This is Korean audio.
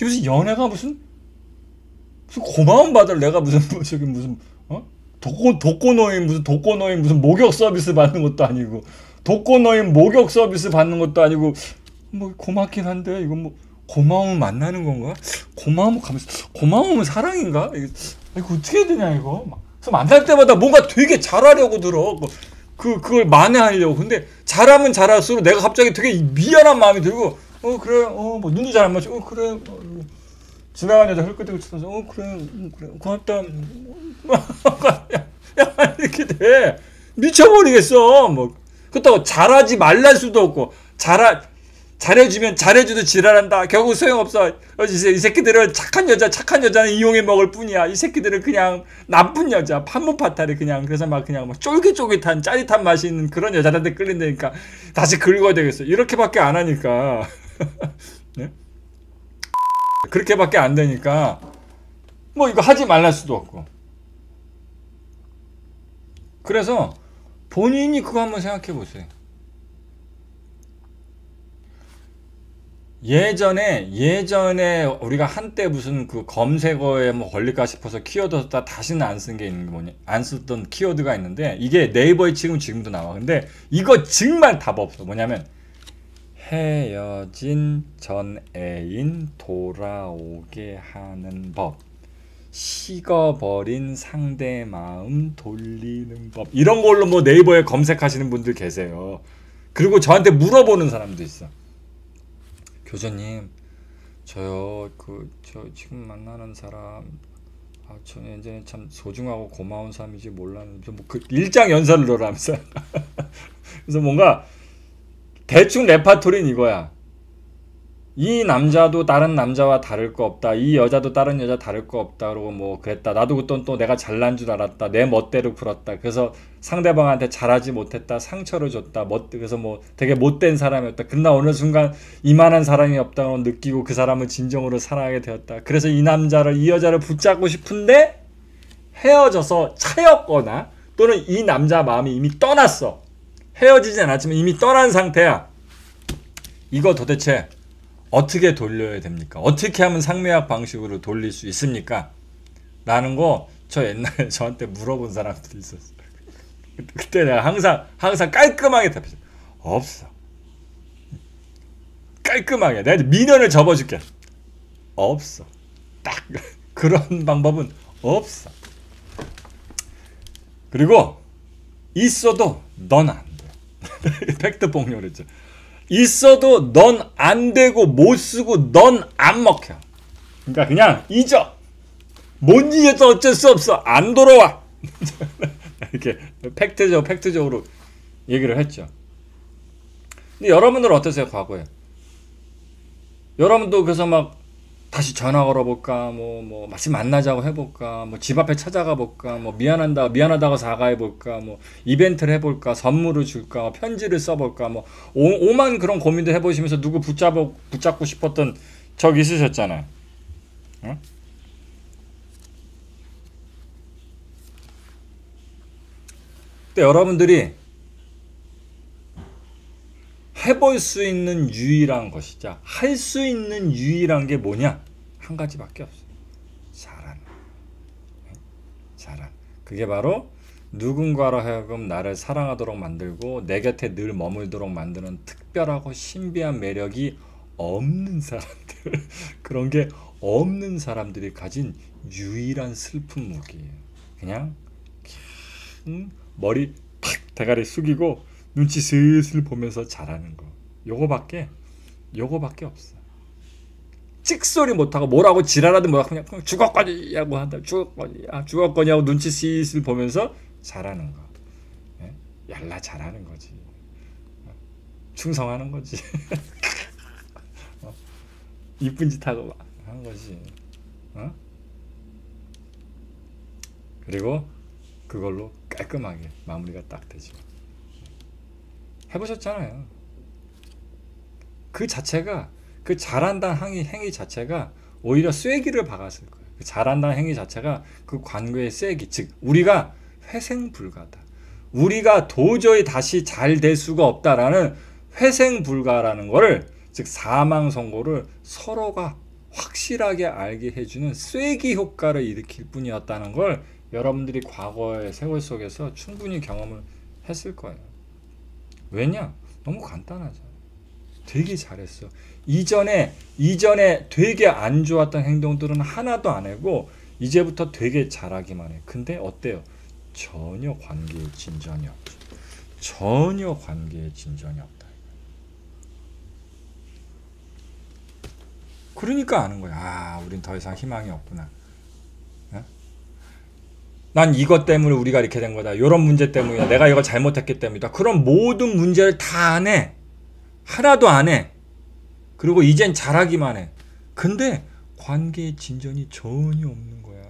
이게 무슨 연애가 무슨 무슨 고마운 받을 내가 무슨 뭐 저기 무슨 어 독고 독고노인 무슨 독고노인 무슨 목욕 서비스 받는 것도 아니고 독고노인 목욕 서비스 받는 것도 아니고 뭐 고맙긴 한데 이건 뭐 고마움을 만나는 건가? 고마움 가면서 고마움은 사랑인가? 이거, 이거 어떻게 해야 되냐 이거? 막. 그래서 만날 때마다 뭔가 되게 잘하려고 들어. 뭐그 그걸 만회하려고. 근데 잘하면 잘할수록 내가 갑자기 되게 미안한 마음이 들고 어 그래 어뭐 눈도 잘 안 맞고 어 그래 어, 지나가는 여자 흙끄대고 쳐서 어 그래 음, 그래 고맙다 야, 야 이렇게 돼 미쳐버리겠어 뭐 그렇다고 잘하지 말랄 수도 없고 잘하 잘해주면 잘해줘도 지랄한다. 결국 소용없어. 어, 이 새끼들은 착한 여자, 착한 여자는 이용해 먹을 뿐이야. 이 새끼들은 그냥 나쁜 여자, 판무파탈이 그냥 그래서 막 그냥 막 쫄깃쫄깃한 짜릿한 맛이 있는 그런 여자한테 끌린다니까 다시 긁어야 되겠어. 이렇게밖에 안 하니까. 네? 그렇게밖에 안 되니까 뭐 이거 하지 말랄 수도 없고. 그래서 본인이 그거 한번 생각해 보세요. 예전에 예전에 우리가 한때 무슨 그 검색어에 뭐 걸릴까 싶어서 키워드 썼다 다시는 안 쓴 게 있는 게 뭐냐 안 쓰던 키워드가 있는데 이게 네이버에 지금 지금도 나와 근데 이거 정말 답 없어 뭐냐면 헤어진 전 애인 돌아오게 하는 법. 식어버린 상대 마음 돌리는 법. 이런 걸로 뭐 네이버에 검색하시는 분들 계세요. 그리고 저한테 물어보는 사람도 있어. 교수님 저요 그 저 지금 만나는 사람 아 저는 이제 참 소중하고 고마운 사람이지 몰랐는데 뭐 그 일장 연설을 넣으라면서. 그래서 뭔가 대충 레파토리는 이거야 이 남자도 다른 남자와 다를 거 없다. 이 여자도 다른 여자 다를 거 없다. 그러고 뭐 그랬다. 나도 그땐 또 내가 잘난 줄 알았다. 내 멋대로 굴었다. 그래서 상대방한테 잘하지 못했다. 상처를 줬다. 멋 그래서 뭐 되게 못된 사람이었다. 그러나 어느 순간 이만한 사람이 없다고 느끼고 그 사람을 진정으로 사랑하게 되었다. 그래서 이 남자를 이 여자를 붙잡고 싶은데 헤어져서 차였거나 또는 이 남자 마음이 이미 떠났어. 헤어지진 않았지만 이미 떠난 상태야. 이거 도대체 어떻게 돌려야 됩니까? 어떻게 하면 상매학 방식으로 돌릴 수 있습니까? 라는 거 저 옛날에 저한테 물어본 사람들이 있었어요. 그때 내가 항상 항상 깔끔하게 답했어. 없어. 깔끔하게 내가 미련을 접어줄게. 없어. 딱 그런 방법은 없어. 그리고 있어도 돼. 팩트 폭력 그랬죠. 있어도 넌 안 되고 못 쓰고 넌 안 먹혀. 그러니까 그냥 잊어. 못 잊어도 어쩔 수 없어. 안 돌아와. 이렇게 팩트적 팩트적으로 얘기를 했죠. 근데 여러분들 어떠세요 과거에? 여러분도 그래서 막 다시 전화 걸어볼까, 뭐, 뭐, 마치 만나자고 해볼까, 뭐, 집 앞에 찾아가 볼까, 뭐, 미안한다, 미안하다고 사과해 볼까, 뭐, 이벤트를 해볼까, 선물을 줄까, 편지를 써볼까, 뭐, 오, 만 그런 고민도 해보시면서 누구 붙잡고, 붙잡고 싶었던 적 있으셨잖아요. 어? 근데 여러분들이 해볼 수 있는 유일한 것이자 할 수 있는 유일한 게 뭐냐? 한 가지밖에 없어요. 사랑. 사랑. 그게 바로 누군가로 하여금 나를 사랑하도록 만들고 내 곁에 늘 머물도록 만드는 특별하고 신비한 매력이 없는 사람들 그런 게 없는 사람들이 가진 유일한 슬픈 무기예요. 그냥 머리 팍 대가리 숙이고 눈치 슬슬 보면서 잘하는 거. 요거밖에 요거밖에 없어. 찍소리 못하고 뭐라고 지랄하든 뭐라 그냥, 그냥 죽었거니 하고 한다. 죽었거니 아 죽었거니 하고 눈치 슬슬 보면서 잘하는 거. 예? 얄라 잘하는 거지. 충성하는 거지. 어? 이쁜 짓 하고 하는 거지. 어? 그리고 그걸로 깔끔하게 마무리가 딱 되죠. 해보셨잖아요. 그 자체가 그 잘한다는 행위, 행위 자체가 오히려 쐐기를 박았을 거예요. 그 잘한다는 행위 자체가 그 관계의 쐐기, 즉 우리가 회생 불가다. 우리가 도저히 다시 잘 될 수가 없다라는 회생 불가라는 거를 즉 사망 선고를 서로가 확실하게 알게 해주는 쐐기 효과를 일으킬 뿐이었다는 걸 여러분들이 과거의 세월 속에서 충분히 경험을 했을 거예요. 왜냐? 너무 간단하죠. 되게 잘했어. 이전에 이전에 되게 안 좋았던 행동들은 하나도 안 하고 이제부터 되게 잘하기만 해. 근데 어때요? 전혀 관계에 진전이 없죠. 전혀 관계에 진전이 없다. 그러니까 아는 거야. 아, 우린 더 이상 희망이 없구나. 어? 난 이것 때문에 우리가 이렇게 된 거다. 이런 문제 때문이야. 내가 이거 잘못했기 때문이다. 그런 모든 문제를 다 안 해. 하나도 안 해. 그리고 이젠 잘하기만 해. 근데 관계의 진전이 전혀 없는 거야.